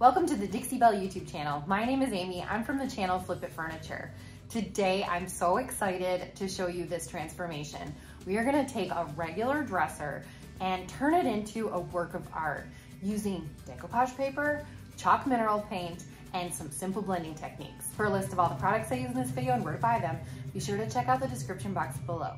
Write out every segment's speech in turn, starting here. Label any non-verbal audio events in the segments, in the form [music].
Welcome to the Dixie Belle YouTube channel. My name is Amy. I'm from the channel Flip It Furniture. Today, I'm so excited to show you this transformation. We are gonna take a regular dresser and turn it into a work of art using decoupage paper, chalk mineral paint, and some simple blending techniques. For a list of all the products I use in this video and where to buy them, be sure to check out the description box below.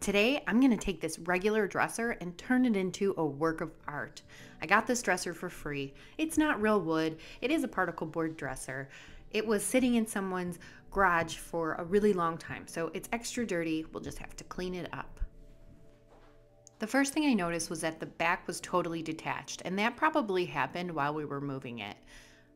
Today, I'm gonna take this regular dresser and turn it into a work of art. I got this dresser for free. It's not real wood, it is a particle board dresser. It was sitting in someone's garage for a really long time, so it's extra dirty. We'll just have to clean it up. The first thing I noticed was that the back was totally detached, and that probably happened while we were moving it.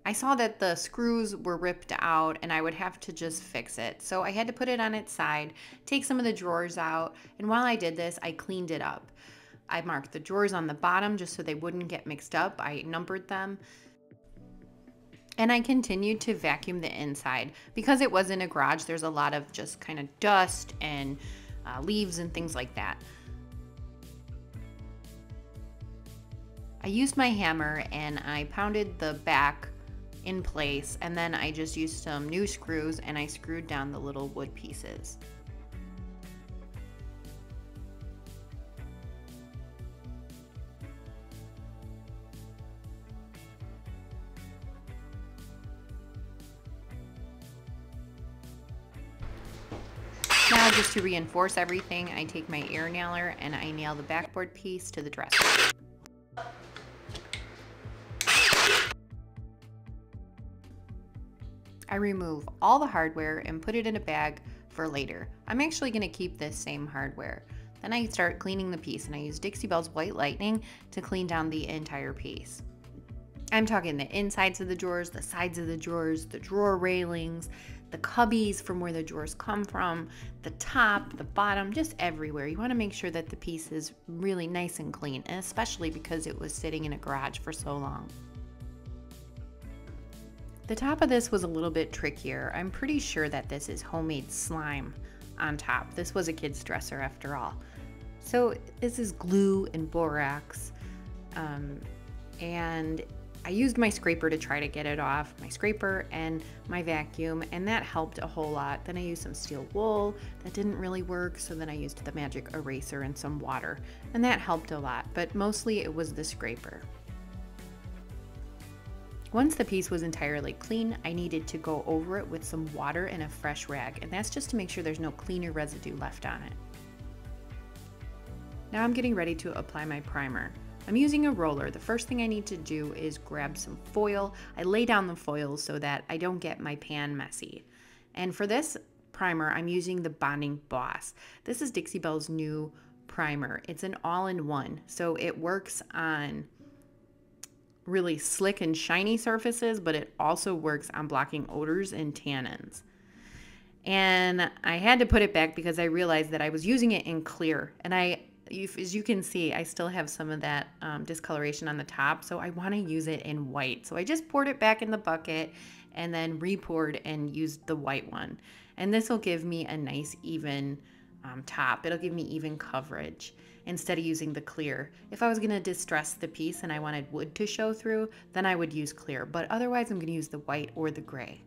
I saw that the screws were ripped out and I would have to just fix it. So I had to put it on its side, take some of the drawers out, and while I did this, I cleaned it up. I marked the drawers on the bottom just so they wouldn't get mixed up. I numbered them. And I continued to vacuum the inside. Because it was in a garage, there's a lot of just kind of dust and uh, leaves and things like that. I used my hammer and I pounded the back in place and then I just used some new screws and I screwed down the little wood pieces. Now just to reinforce everything, I take my air nailer and I nail the backboard piece to the dresser. I remove all the hardware and put it in a bag for later. I'm actually going to keep this same hardware. Then I start cleaning the piece and I use Dixie Belle's White Lightning to clean down the entire piece. I'm talking the insides of the drawers, the sides of the drawers, the drawer railings, the cubbies from where the drawers come from, the top, the bottom, just everywhere. You want to make sure that the piece is really nice and clean, and especially because it was sitting in a garage for so long. The top of this was a little bit trickier. I'm pretty sure that this is homemade slime on top. This was a kid's dresser after all. So this is glue and borax. Um, and I used my scraper to try to get it off, my scraper and my vacuum, and that helped a whole lot. Then I used some steel wool, that didn't really work, so then I used the magic eraser and some water, and that helped a lot, but mostly it was the scraper. Once the piece was entirely clean, I needed to go over it with some water and a fresh rag, and that's just to make sure there's no cleaner residue left on it. Now I'm getting ready to apply my primer. I'm using a roller. The first thing I need to do is grab some foil. I lay down the foil so that I don't get my pan messy. And for this primer, I'm using the Bonding Boss. This is Dixie Belle's new primer. It's an all-in-one, so it works on really slick and shiny surfaces, but it also works on blocking odors and tannins. And I had to put it back because I realized that I was using it in clear. And I, as you can see, I still have some of that um, discoloration on the top. So I want to use it in white. So I just poured it back in the bucket and then re-poured and used the white one. And this will give me a nice even um, top. It'll give me even coverage instead of using the clear. If I was going to distress the piece and I wanted wood to show through, then I would use clear, but otherwise I'm going to use the white or the gray.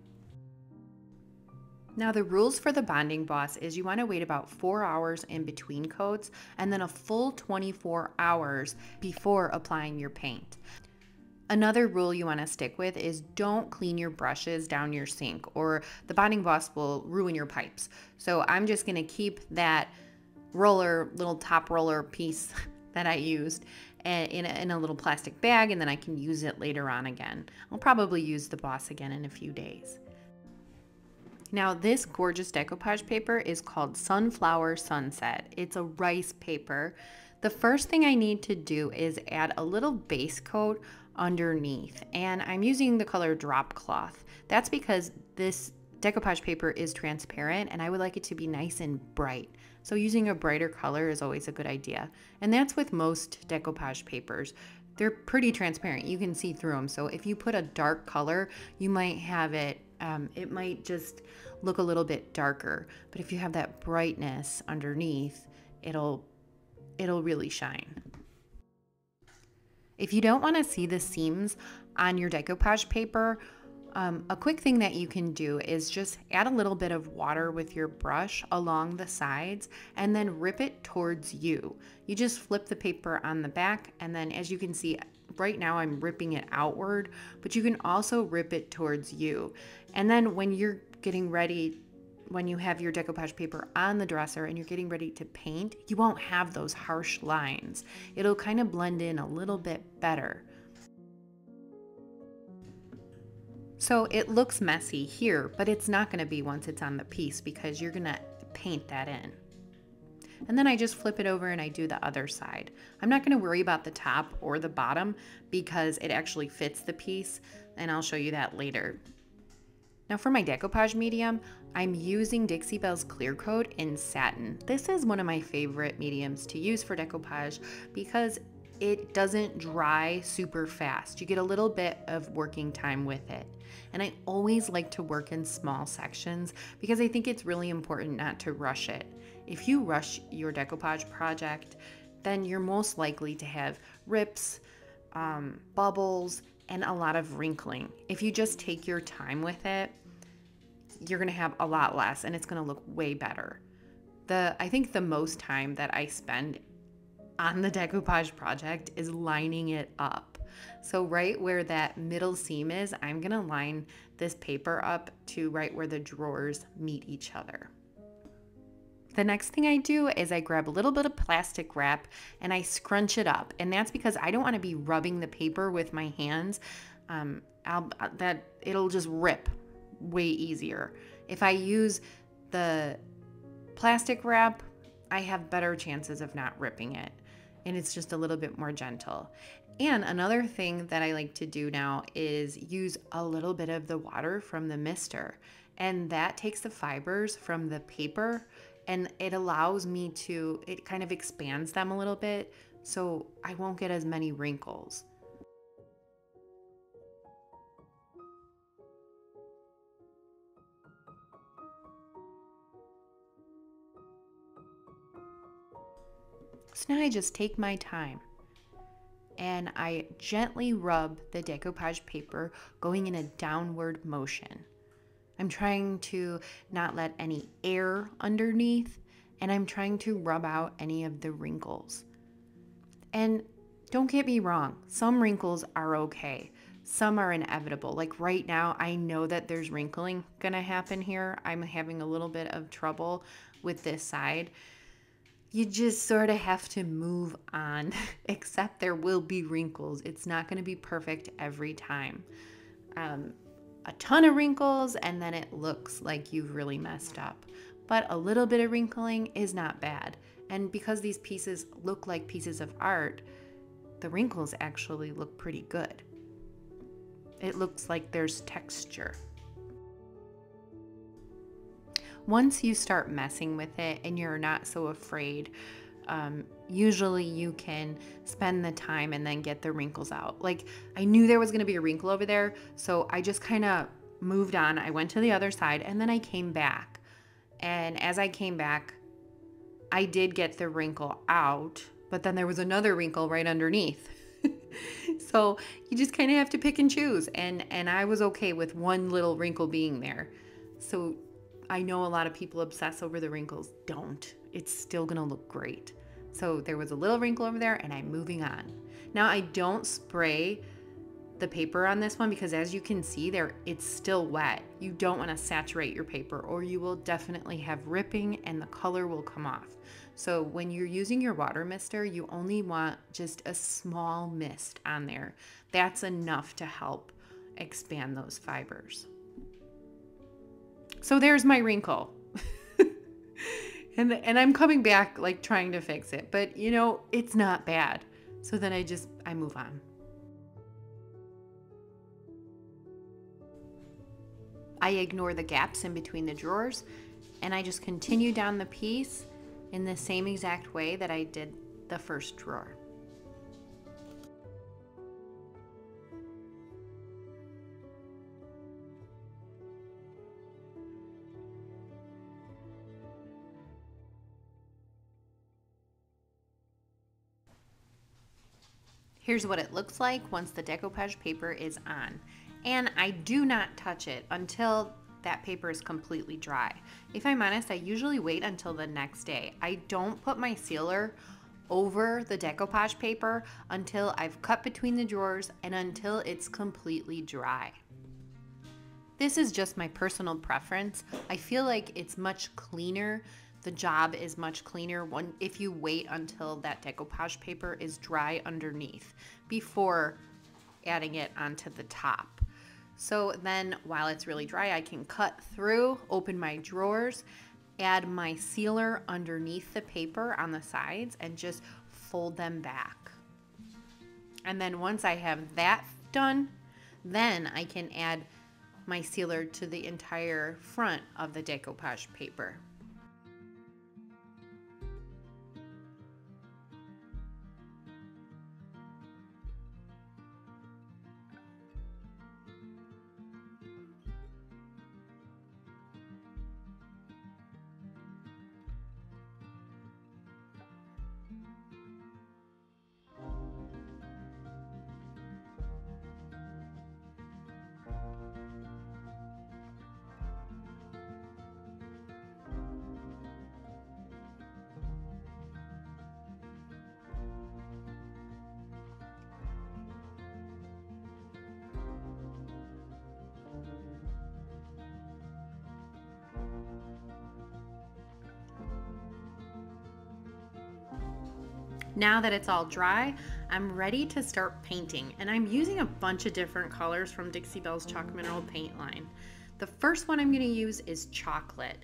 Now the rules for the bonding boss is you want to wait about 4 hours in between coats and then a full 24 hours before applying your paint. Another rule you want to stick with is don't clean your brushes down your sink or the bonding boss will ruin your pipes. So I'm just going to keep that roller, little top roller piece [laughs] that I used eh, in a, in a little plastic bag and then I can use it later on again. I'll probably use the boss again in a few days. Now this gorgeous decoupage paper is called Sunflower Sunset. It's a rice paper. The first thing I need to do is add a little base coat underneath and I'm using the color drop cloth. That's because this decoupage paper is transparent and I would like it to be nice and bright. So using a brighter color is always a good idea. And that's with most decoupage papers. They're pretty transparent. You can see through them. So if you put a dark color, you might have it, um, it might just look a little bit darker. But if you have that brightness underneath, it'll, it'll really shine. If you don't want to see the seams on your decoupage paper, um, a quick thing that you can do is just add a little bit of water with your brush along the sides and then rip it towards you. You just flip the paper on the back and then as you can see right now I'm ripping it outward, but you can also rip it towards you. And then when you're getting ready when you have your decoupage paper on the dresser and you're getting ready to paint, you won't have those harsh lines. It'll kind of blend in a little bit better. So it looks messy here, but it's not gonna be once it's on the piece because you're gonna paint that in. And then I just flip it over and I do the other side. I'm not gonna worry about the top or the bottom because it actually fits the piece and I'll show you that later. Now for my decoupage medium, I'm using Dixie Belle's Clear Coat in satin. This is one of my favorite mediums to use for decoupage because it doesn't dry super fast. You get a little bit of working time with it. And I always like to work in small sections because I think it's really important not to rush it. If you rush your decoupage project, then you're most likely to have rips, um, bubbles, and a lot of wrinkling. If you just take your time with it, you're gonna have a lot less and it's gonna look way better. The I think the most time that I spend on the decoupage project is lining it up. So right where that middle seam is, I'm gonna line this paper up to right where the drawers meet each other. The next thing I do is I grab a little bit of plastic wrap and I scrunch it up. And that's because I don't want to be rubbing the paper with my hands. Um, I'll, that it'll just rip way easier. If I use the plastic wrap, I have better chances of not ripping it and it's just a little bit more gentle. And another thing that I like to do now is use a little bit of the water from the mister. And that takes the fibers from the paper and it allows me to, it kind of expands them a little bit so I won't get as many wrinkles. So now I just take my time and I gently rub the decoupage paper going in a downward motion. I'm trying to not let any air underneath and I'm trying to rub out any of the wrinkles. And don't get me wrong, some wrinkles are okay. Some are inevitable. Like right now, I know that there's wrinkling gonna happen here. I'm having a little bit of trouble with this side you just sort of have to move on, [laughs] except there will be wrinkles. It's not going to be perfect every time. Um, a ton of wrinkles, and then it looks like you've really messed up. But a little bit of wrinkling is not bad. And because these pieces look like pieces of art, the wrinkles actually look pretty good. It looks like there's texture once you start messing with it and you're not so afraid, um, usually you can spend the time and then get the wrinkles out. Like I knew there was going to be a wrinkle over there, so I just kind of moved on. I went to the other side and then I came back. And as I came back, I did get the wrinkle out, but then there was another wrinkle right underneath. [laughs] so you just kind of have to pick and choose and and I was okay with one little wrinkle being there. So I know a lot of people obsess over the wrinkles. Don't. It's still going to look great. So there was a little wrinkle over there and I'm moving on. Now I don't spray the paper on this one because as you can see there it's still wet. You don't want to saturate your paper or you will definitely have ripping and the color will come off. So when you're using your water mister, you only want just a small mist on there. That's enough to help expand those fibers. So there's my wrinkle. [laughs] and and I'm coming back like trying to fix it, but you know, it's not bad. So then I just I move on. I ignore the gaps in between the drawers and I just continue down the piece in the same exact way that I did the first drawer. Here's what it looks like once the decoupage paper is on. And I do not touch it until that paper is completely dry. If I'm honest, I usually wait until the next day. I don't put my sealer over the decoupage paper until I've cut between the drawers and until it's completely dry. This is just my personal preference. I feel like it's much cleaner. The job is much cleaner when, if you wait until that decoupage paper is dry underneath before adding it onto the top. So then while it's really dry, I can cut through, open my drawers, add my sealer underneath the paper on the sides and just fold them back. And then once I have that done, then I can add my sealer to the entire front of the decoupage paper. Now that it's all dry, I'm ready to start painting and I'm using a bunch of different colors from Dixie Belle's Chalk Mineral Paint line. The first one I'm gonna use is chocolate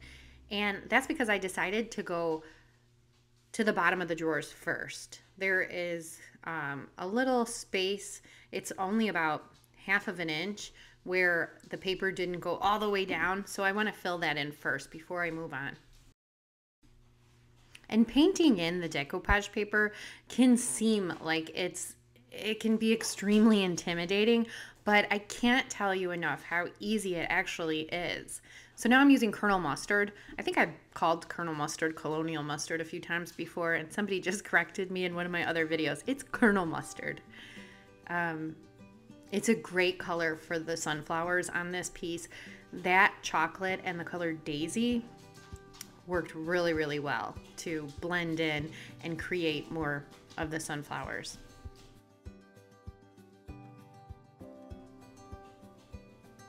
and that's because I decided to go to the bottom of the drawers first. There is um, a little space, it's only about half of an inch where the paper didn't go all the way down so I want to fill that in first before I move on. And painting in the decoupage paper can seem like it's it can be extremely intimidating, but I can't tell you enough how easy it actually is. So now I'm using Colonel Mustard. I think I've called Colonel Mustard Colonial Mustard a few times before, and somebody [laughs] just corrected me in one of my other videos. It's Colonel Mustard. Um, it's a great color for the sunflowers on this piece. That chocolate and the color Daisy worked really, really well to blend in and create more of the sunflowers.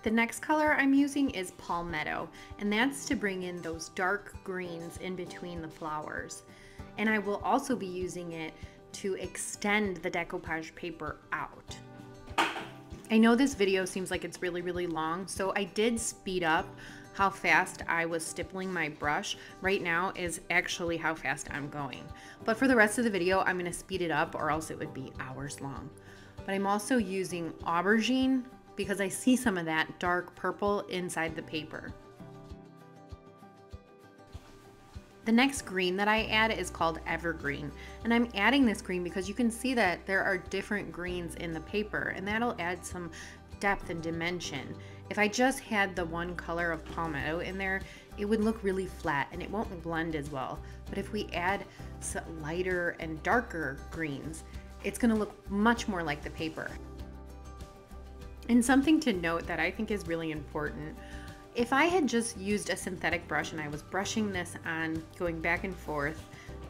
The next color I'm using is Palmetto, and that's to bring in those dark greens in between the flowers. And I will also be using it to extend the decoupage paper out. I know this video seems like it's really, really long, so I did speed up how fast I was stippling my brush right now is actually how fast I'm going. But for the rest of the video, I'm gonna speed it up or else it would be hours long. But I'm also using aubergine because I see some of that dark purple inside the paper. The next green that I add is called Evergreen. And I'm adding this green because you can see that there are different greens in the paper and that'll add some depth and dimension. If I just had the one color of palmetto in there, it would look really flat and it won't blend as well. But if we add lighter and darker greens, it's gonna look much more like the paper. And something to note that I think is really important, if I had just used a synthetic brush and I was brushing this on, going back and forth,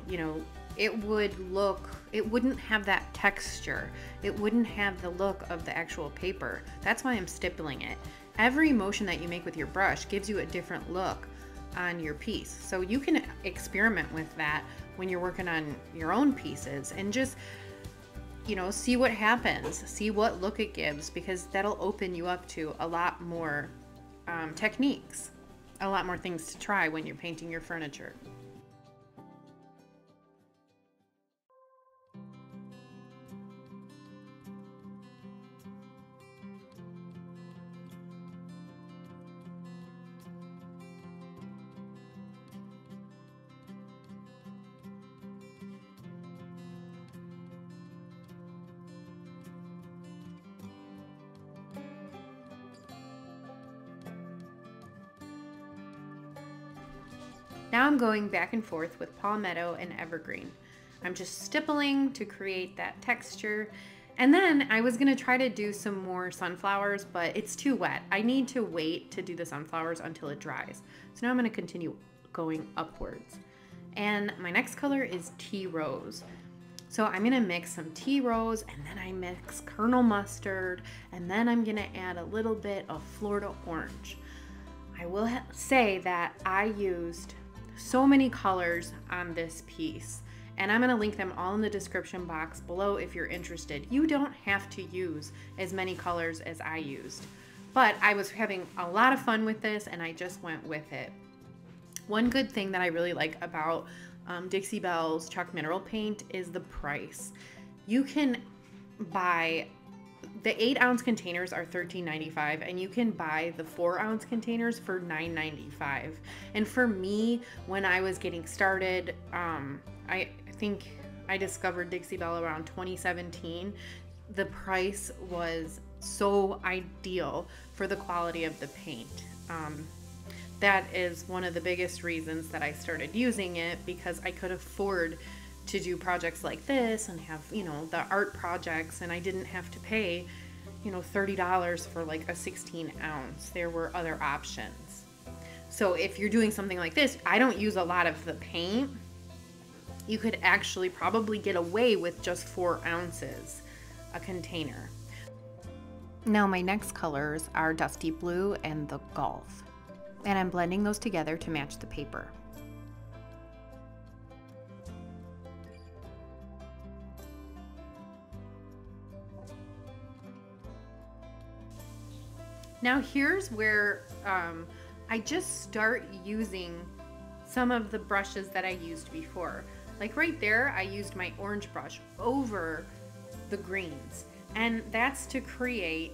you know, it would look, it wouldn't have that texture. It wouldn't have the look of the actual paper. That's why I'm stippling it. Every motion that you make with your brush gives you a different look on your piece. So you can experiment with that when you're working on your own pieces and just you know, see what happens, see what look it gives, because that'll open you up to a lot more um, techniques, a lot more things to try when you're painting your furniture. Going back and forth with palmetto and evergreen. I'm just stippling to create that texture And then I was gonna try to do some more sunflowers, but it's too wet. I need to wait to do the sunflowers until it dries. So now I'm gonna continue going upwards. And my next color is tea rose. So I'm gonna mix some tea rose and then I mix Colonel Mustard and then I'm gonna add a little bit of Florida orange. I will say that I used so many colors on this piece and I'm gonna link them all in the description box below if you're interested. You don't have to use as many colors as I used, but I was having a lot of fun with this and I just went with it. One good thing that I really like about um, Dixie Belle's chalk mineral paint is the price. You can buy the eight ounce containers are $13.95 and you can buy the four ounce containers for $9.95 and for me when i was getting started um, I, think i discovered dixie belle around 2017 the price was so ideal for the quality of the paint. Um, that is one of the biggest reasons that I started using it because I could afford to do projects like this and have, you know, the art projects and I didn't have to pay, you know, $30 for like a 16 ounce. There were other options. So if you're doing something like this, I don't use a lot of the paint. You could actually probably get away with just four ounces a container. Now my next colors are Dusty Blue and the Gulf and I'm blending those together to match the paper. Now here's where um, I just start using some of the brushes that I used before. Like right there, I used my orange brush over the greens. And that's to create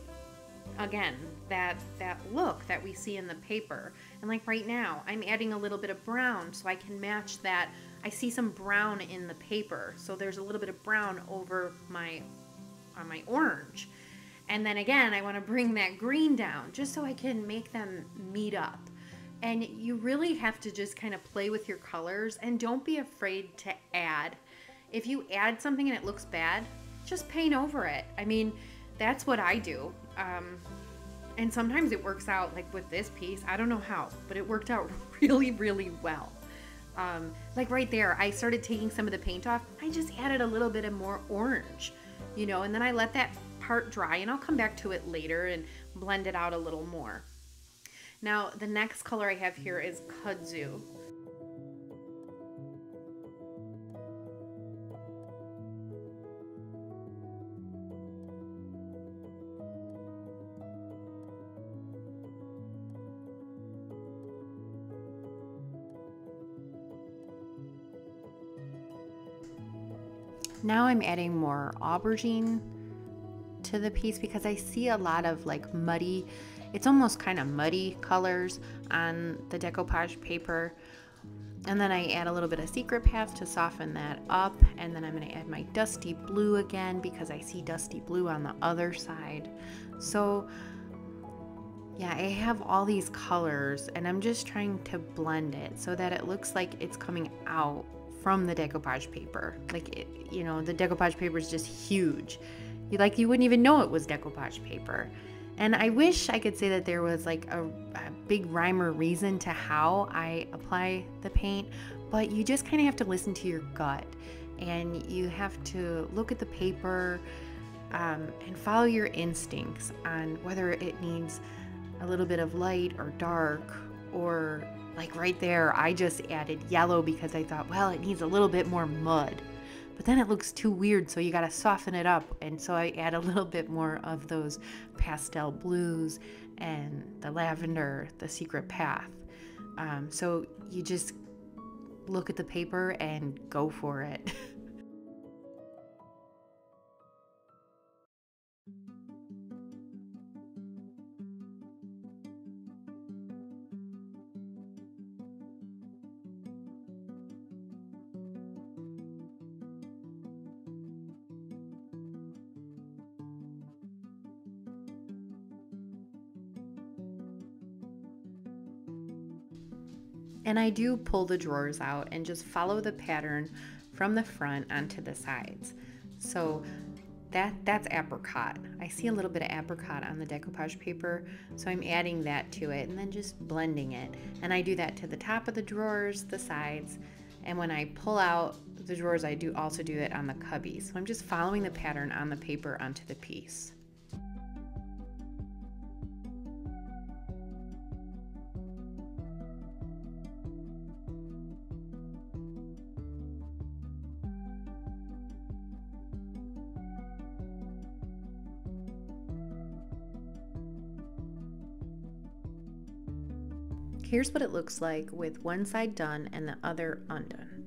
again that that look that we see in the paper and like right now I'm adding a little bit of brown so I can match that I see some brown in the paper so there's a little bit of brown over my on my orange and then again I want to bring that green down just so I can make them meet up and you really have to just kind of play with your colors and don't be afraid to add if you add something and it looks bad just paint over it I mean that's what I do um, and sometimes it works out, like with this piece, I don't know how, but it worked out [laughs] really, really well. Um, like right there, I started taking some of the paint off. I just added a little bit of more orange, you know, and then I let that part dry and I'll come back to it later and blend it out a little more. Now, the next color I have here is Kudzu. Now I'm adding more aubergine to the piece because I see a lot of like muddy, it's almost kind of muddy colors on the decoupage paper. And then I add a little bit of Secret Path to soften that up. And then I'm gonna add my Dusty Blue again because I see Dusty Blue on the other side. So yeah, I have all these colors and I'm just trying to blend it so that it looks like it's coming out from the decoupage paper. Like, it, you know, the decoupage paper is just huge. You like you wouldn't even know it was decoupage paper. And I wish I could say that there was like a, a big rhyme or reason to how I apply the paint, but you just kind of have to listen to your gut and you have to look at the paper um, and follow your instincts on whether it needs a little bit of light or dark or like right there, I just added yellow because I thought, well, it needs a little bit more mud. But then it looks too weird, so you gotta soften it up. And so I add a little [laughs] bit more of those pastel blues and the lavender, the secret path. Um, so you just look at the paper and go for it. [laughs] And I do pull the drawers out and just follow the pattern from the front onto the sides. So that that's apricot. I see a little bit of apricot on the decoupage paper, so I'm adding that to it and then just blending it. And I do that to the top of the drawers, the sides, and when I pull out the drawers, I do also do it on the cubbies. So I'm just following the pattern on the paper onto the piece. Here's what it looks like with one side done and the other undone.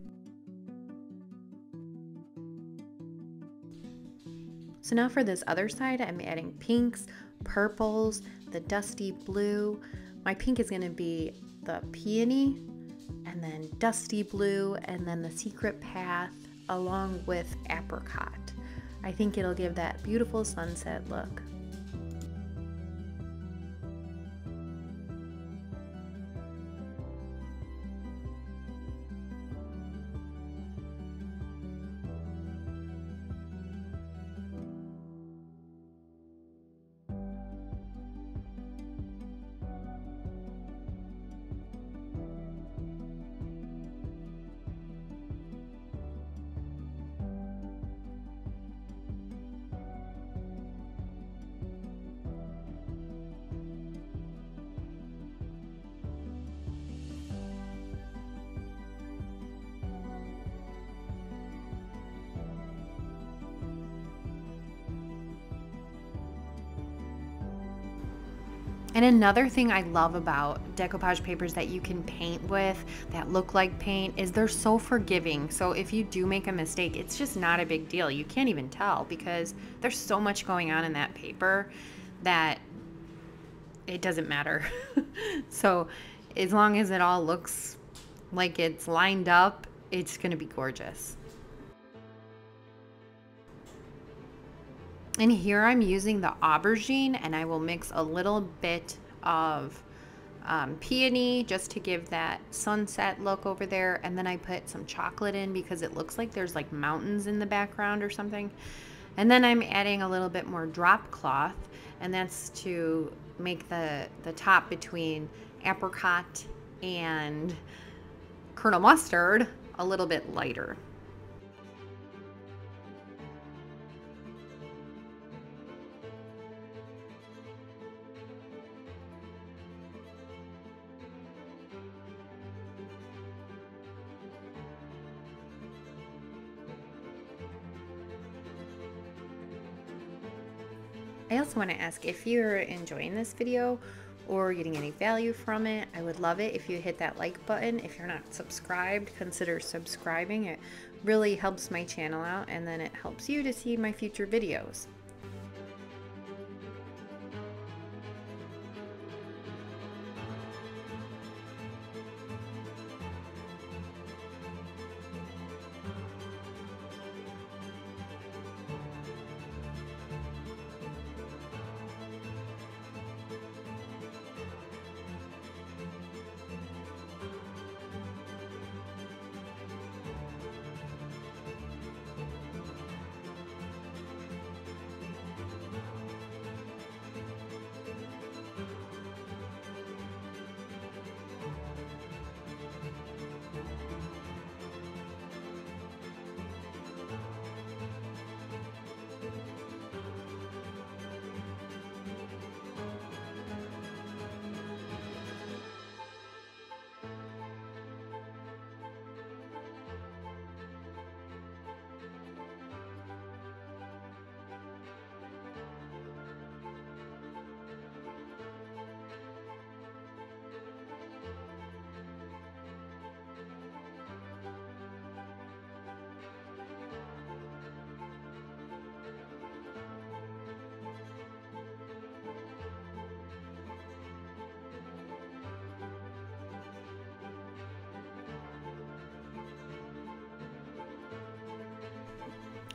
So now for this other side, I'm adding pinks, purples, the dusty blue. My pink is gonna be the peony, and then dusty blue, and then the secret path, along with apricot. I think it'll give that beautiful sunset look. And another thing I love about decoupage papers that you can paint with that look like paint is they're so forgiving. So if you do make a mistake, it's just not a big deal. You can't even tell because there's so much going on in that paper that it doesn't matter. [laughs] so as long as it all looks like it's lined up, it's going to be gorgeous. And here I'm using the aubergine and I will mix a little bit of um, peony just to give that sunset look over there. And then I put some chocolate in because it looks like there's like mountains in the background or something. And then I'm adding a little bit more drop cloth and that's to make the, the top between apricot and Colonel Mustard a little bit lighter. I also want to ask if you're enjoying this video or getting any value from it, I would love it if you hit that like button. If you're not subscribed, consider subscribing. It really helps my channel out and then it helps you to see my future videos.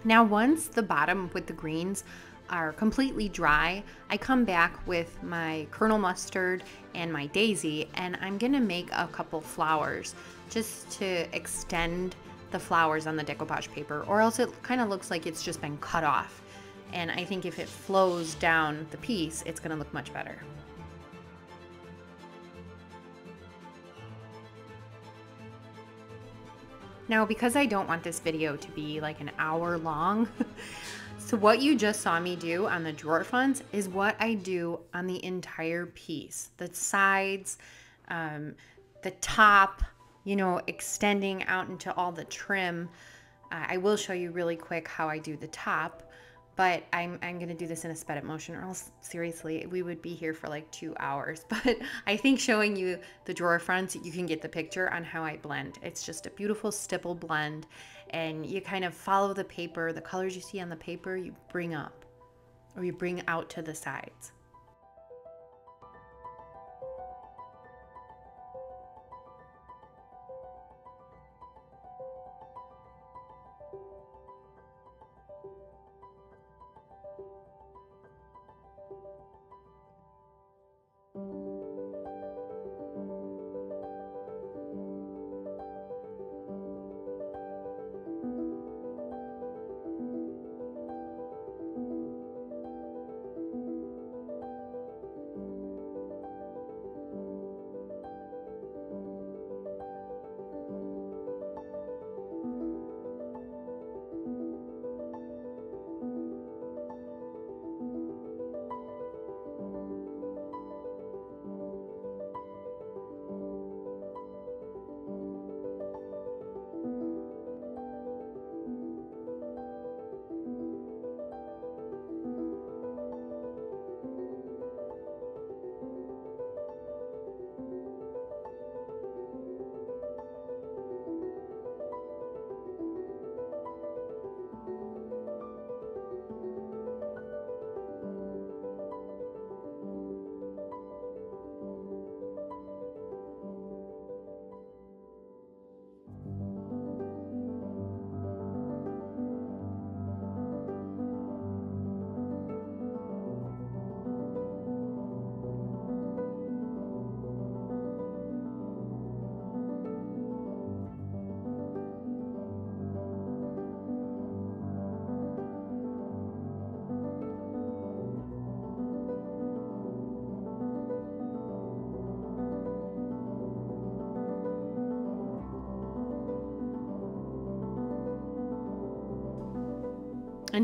Now once the bottom with the greens are completely dry, I come back with my Colonel Mustard and my Daisy and I'm gonna make a couple flowers just to extend the flowers on the decoupage paper or else it kind of looks like it's just been cut off. And I think if it flows down the piece, it's gonna look much better. Now, because I don't want this video to be like an hour long, [laughs] so what you just saw me do on the drawer fronts is what I do on the entire piece. The sides, um, the top, you know, extending out into all the trim. Uh, I will show you really quick how I do the top but I'm, I'm going to do this in a sped up motion or else seriously we would be here for like two hours. [laughs] But I think showing you the drawer fronts you can get the picture on how I blend. It's just a beautiful stipple blend and you kind of follow the paper the colors you see on the paper you bring up or you bring out to the sides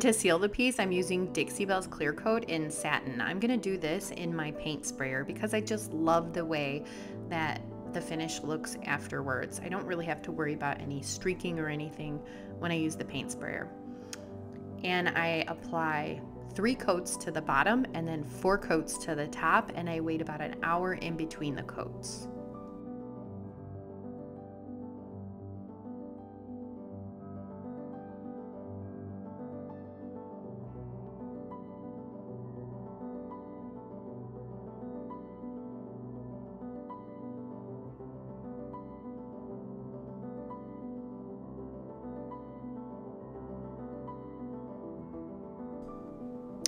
And to seal the piece, I'm using Dixie Belle's Clear Coat in satin. I'm gonna do this in my paint sprayer because I just love the way that the finish looks afterwards. I don't really have to worry about any streaking or anything when I use the paint sprayer. And I apply three coats to the bottom and then four coats to the top and I wait about an hour in between the coats.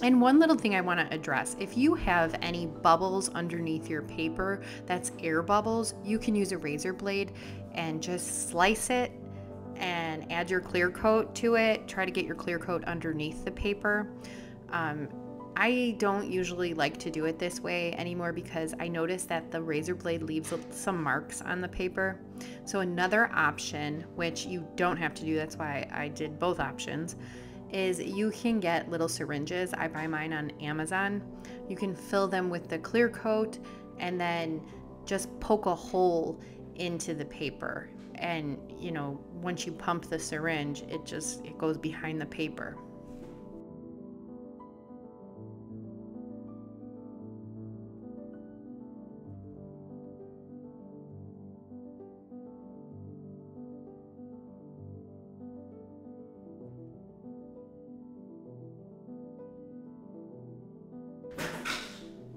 And one little thing I want to address if you have any bubbles underneath your paper that's air bubbles, you can use a razor blade and just slice it and add your clear coat to it. Try to get your clear coat underneath the paper. Um, I don't usually like to do it this way anymore because I notice that the razor blade leaves some marks on the paper. So, another option, which you don't have to do, that's why I did both options, is you can get little syringes. I buy mine on Amazon. You can fill them with the clear coat and then just poke a hole into the paper. And, you know, once you pump the syringe, it just it goes behind the paper.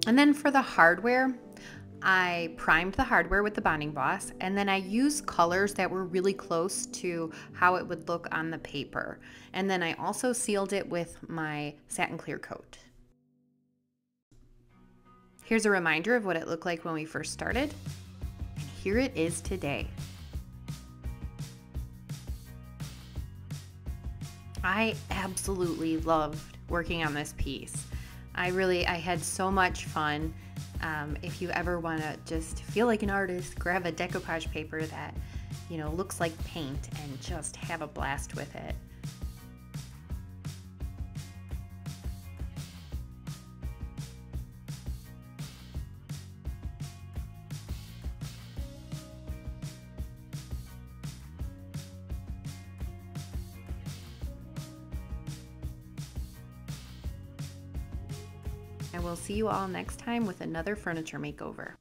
And then for the hardware, I primed the hardware with the Bonding Boss and then I used colors that were really close to how it would look on the paper. And then I also sealed it with my satin clear coat. Here's a reminder of what it looked like when we first started. Here it is today. I absolutely loved working on this piece. I really, I had so much fun. Um, if you ever want to just feel like an artist, grab a decoupage paper that, you know, looks like paint and just have a blast with it. See you all next time with another furniture makeover.